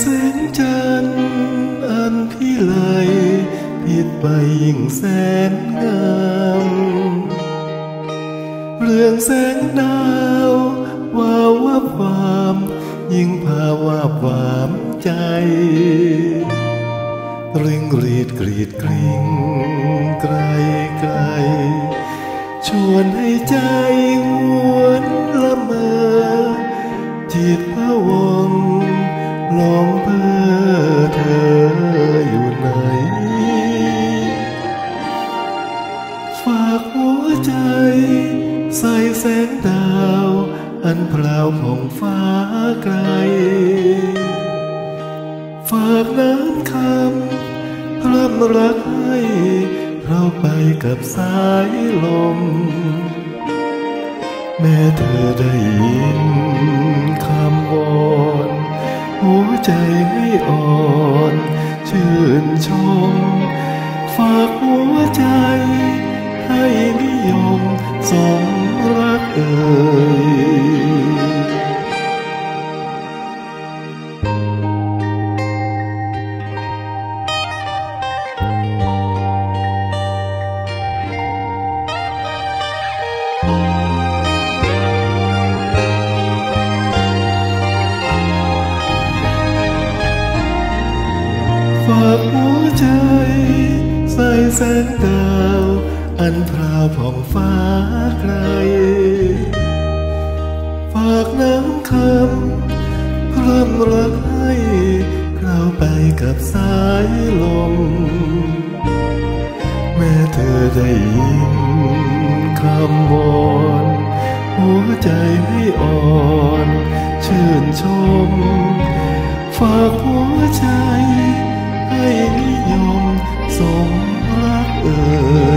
แสงจันทร์อันพิไลผิดไปยิ่งแสนงามเรื่องแสงดาววาววับวามยิ่งพาวาบวามใจริงรีดกรีดกริงไกลไกลชวนให้ใจหวนละเมอจิตพะวง ลองเพ้อเธออยู่ไหน ฝากหัวใจ ใส่แสงดาว อันพลาวของฟ้าไกล ฝากน้ำคำพร่ำรักให้เราไปกับสายลม แม้เธอได้ยิน ใจให้อ่อน ชื่นชม ฝากหัวใจ แสงดาวอันพราวผ่องฟ้าไกล ฝากน้ำคำพร่ำรักให้เราไปกับสายลม แม้เธอได้ยินคำวอนหัวใจให้อ่อนชื่นชม ฝากหัวใจให้นิยมสม เอ่ย